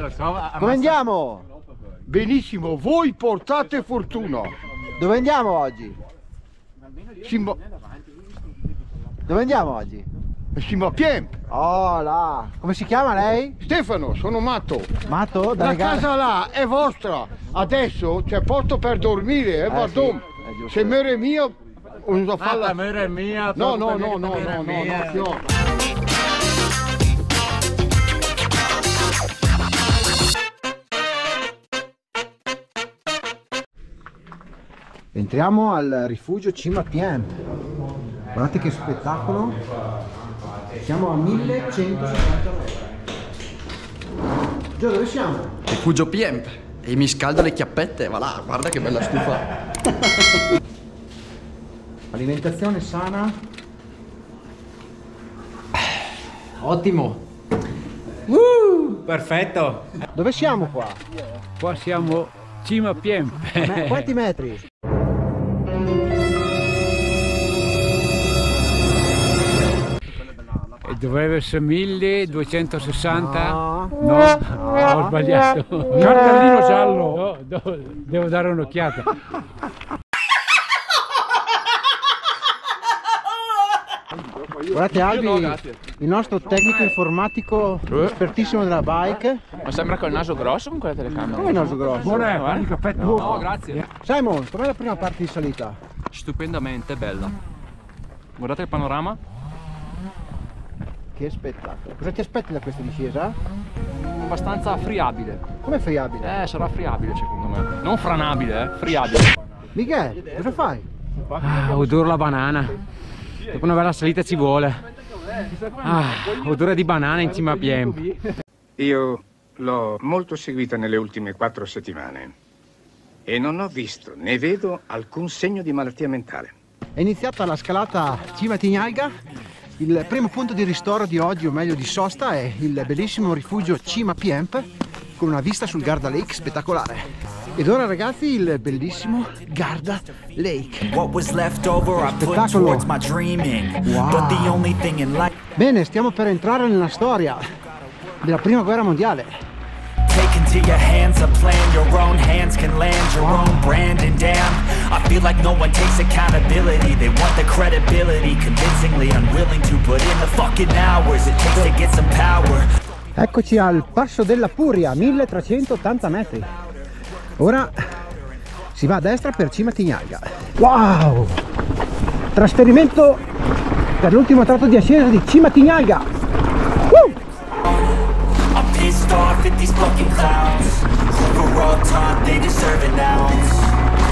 Eh, lo so. ammazza- Come andiamo? Benissimo, voi portate fortuna. Dove andiamo oggi? Simo, Dove andiamo oggi? Simo Piemp. Oh là! Come si chiama lei? Stefano, sono matto. Matto? Da La casa là è vostra. Adesso c'è posto per dormire, eh, pardon. sì, è giusto. Se muore mio, non so Ah, è mia. No, no, no, no, no, no, no, no. Entriamo al rifugio Cima Piemp. Guardate che spettacolo. Siamo a 1160 metri. Gio, dove siamo? Rifugio Piemp e mi scaldo le chiappette, va là, guarda che bella stufa. Alimentazione sana. Ottimo. Perfetto. Dove siamo qua? Qua siamo cima Piemp. Ma quanti metri? Dovrebbe essere 1260. No. No, ho sbagliato. Cartellino giallo. No, do- devo dare un'occhiata. Guardate Albi, il nostro tecnico informatico espertissimo della bike. Ma sembra col naso grosso con quella telecamera. Come il naso grosso? Buona, prendi il caffè tu. No, grazie. Simon, com'è la prima parte di salita? Stupendamente bella. Guardate il panorama. Che spettacolo. Cosa ti aspetti da questa discesa? Abbastanza friabile. Com'è friabile? Eh, sarà friabile secondo me. Non franabile, eh, friabile. Miguel, cosa fai? Ah, odore la banana. Dopo una bella salita ci vuole. Ah, odore di banana in cima a Piemp. Io l'ho molto seguita nelle ultime quattro settimane e non ho visto né vedo alcun segno di malattia mentale. È iniziata la scalata Cima Tignalga. Il primo punto di ristoro di oggi, o meglio di sosta, è il bellissimo rifugio Cima Piemp con una vista sul Garda Lake spettacolare. Ed ora ragazzi il bellissimo Garda Lake. Spettacolo. Wow. Bene, stiamo per entrare nella storia della prima guerra mondiale. take feel like no one takes accountability. They want the credibility, convincingly unwilling to put in the fucking hours it takes to get some power. Eccoci al passo della Puria, 1380 metri. Ora si va a destra per Cima Tignalga. Wow! Trasferimento per l'ultimo tratto di ascesa di Cima Tignalga. Woo! I'm pissed off at these fucking clowns who were all taught they deserve an ounce.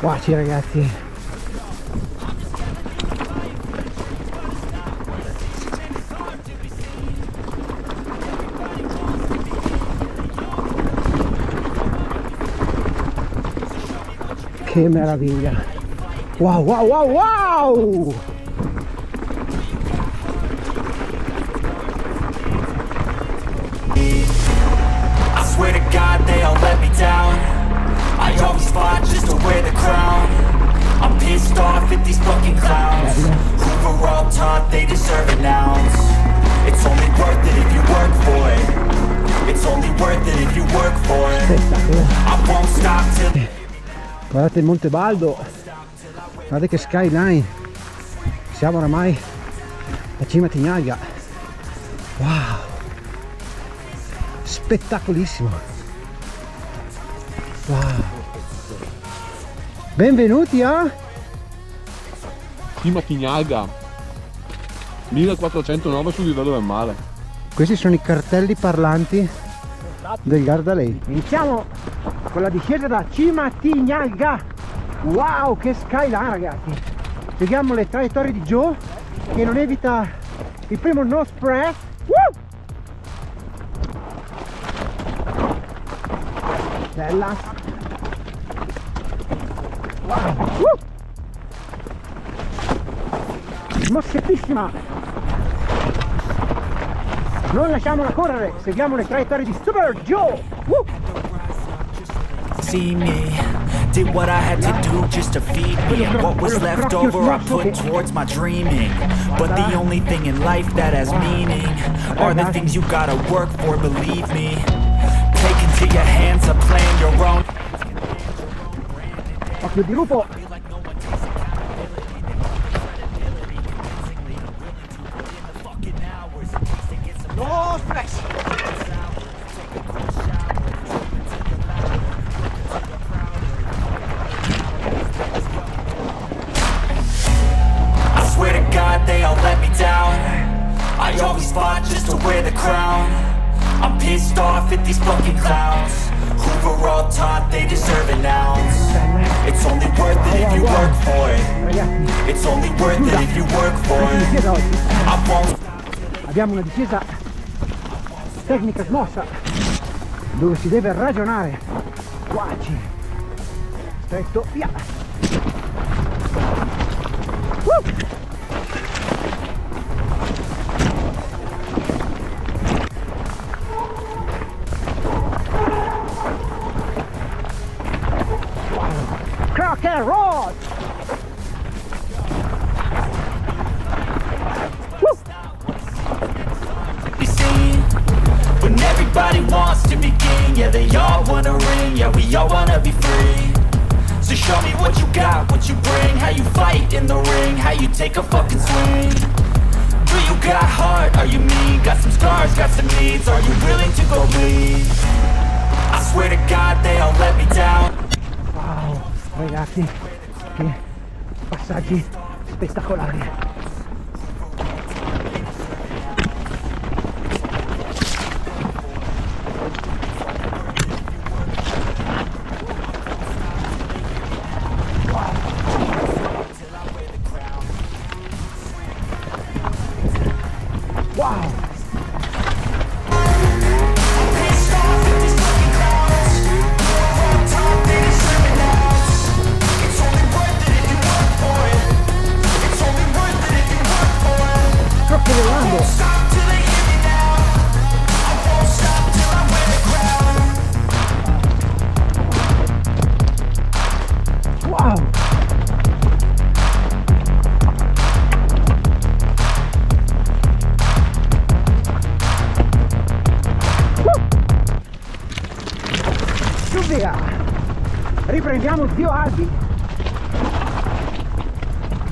Guardi ragazzi. Che meraviglia! Wow, wow, wow, wow! I swear to God they all let me down. I always wear the crown. I'm pissed off at these fucking clowns who were all taught they deserve an ounce. It's only worth it if you work for it. It's only worth it if you work for it. I won't stop till. Guardate il Monte Baldo, guardate che skyline, siamo oramai a Cima Tignaglia, wow, spettacolissimo, wow, benvenuti a Cima Chignaga 1409 sul livello del mare Questi sono i cartelli parlanti del Garda Lake. Iniziamo con la discesa da Cima Tignalga. Wow, che skyline ragazzi! Vediamo le traiettorie di Joe che non evita il primo nose press. Woo! Bella. Wow. Uh! Moschettissima. Non lasciamola correre, seguiamo le traiettorie di Super Joe. Uh! see me Did what I had to do just to feed me And what was left over I put towards my dreaming But the only thing in life that has meaning Are the things you gotta work for, believe me Take into your hands a plan, your own Occhio di lupo. I swear to God they all let me down. I always fought just to wear the crown. I'm pissed off at these fucking clowns Who were all taught they deserve an ounce It's only worth it if you work for it It's only worth it if you work for it Abbiamo una discesa tecnica smossa dove si deve ragionare. Guarci. Stretto, via. Uh! Be seen When everybody wants to be king Yeah, they all wanna ring Yeah, we all wanna be free So show me what you got, what you bring How you fight in the ring How you take a fucking swing Do you got heart? Are you mean? Got some scars, got some needs Are you willing to go bleed? I swear to God they all let me down ragazzi, che passaggi spettacolari. Su via! Riprendiamo zio Albi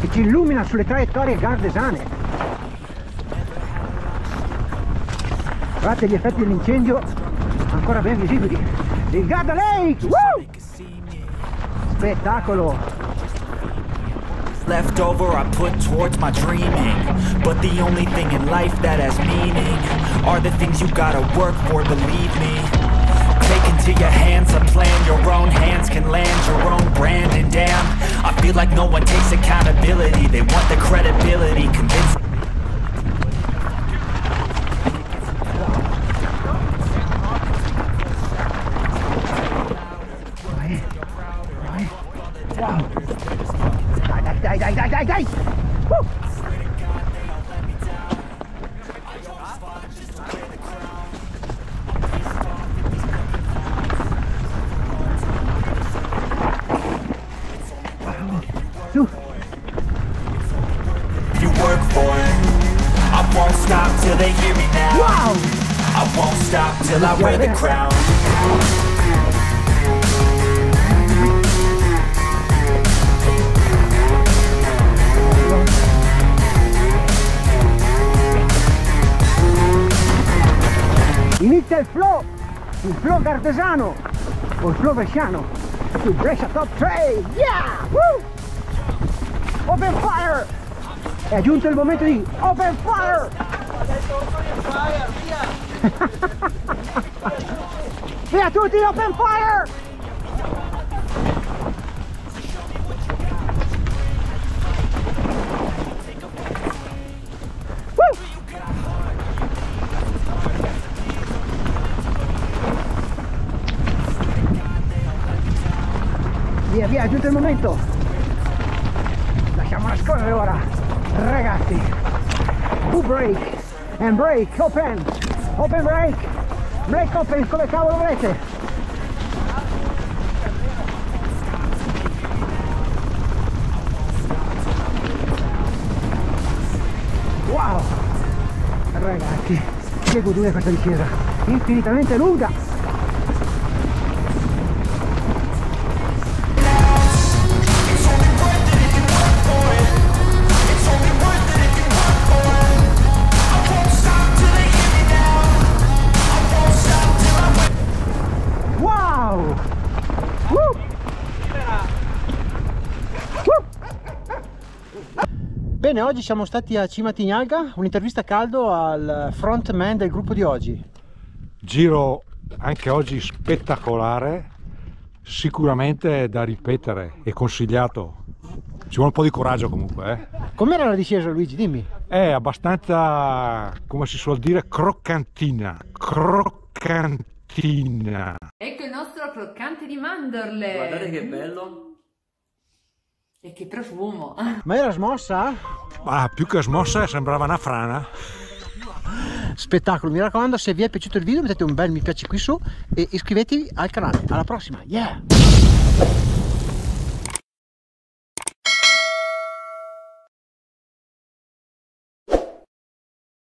che ci illumina sulle traiettorie gardesane. Guardate gli effetti dell'incendio ancora ben visibili. Il Garda Lake! Woo! Spettacolo! Left over I put towards my dreaming But the only thing in life that has meaning Are the things you gotta work for, believe me Take into your hands a plan Your own hands can land your own brand And damn, I feel like no one takes accountability They want the credibility, convince work for it I won't stop till they hear me now Wow! I won't stop till I wear the crown Inizia il flow! Il flow gardesano! O il flow bresciano! Su Brescia Top 3! Yeah! Woo! Open fire! È giunto il momento di Open fire! via tutti Open fire! Via via è giunto il momento lasciamola scorrere ora ragazzi Who break and break open open break break open come cavolo volete. Wow. Ragazzi che goduria questa discesa infinitamente lunga Bene, oggi siamo stati a Cima Tignalga, un'intervista a caldo al frontman del gruppo di oggi. Giro anche oggi spettacolare, sicuramente da ripetere e consigliato. Ci vuole un po' di coraggio comunque, eh. Com'era la discesa Luigi? Dimmi. È abbastanza, come si suol dire, croccantina. Croccantina. Ecco il nostro croccante di mandorle. Guardate che bello. E che profumo. Ma era smossa? Ah, più che smossa sembrava una frana. Spettacolo, mi raccomando, se vi è piaciuto il video mettete un bel mi piace qui su e iscrivetevi al canale. Alla prossima, yeah!